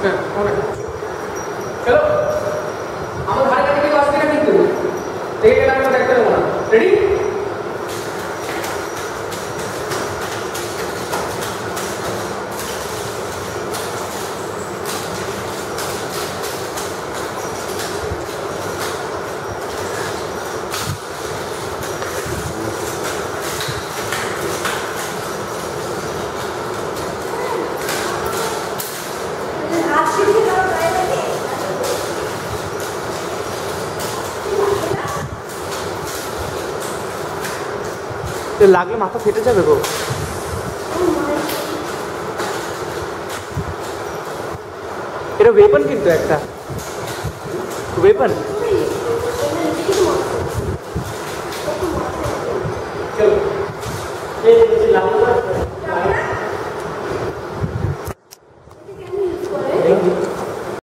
হ্যাঁ অনেক চলো আমার ধারে কাছে কেউ আসবে না কিন্তু দেখে গেলে আমরা দেখতে দেবো না রেডি লাগলে মাথা ফেটে যাবে গো এটা ওয়েপন কিন্তু একটা ওয়েপন চলো এই যে লাল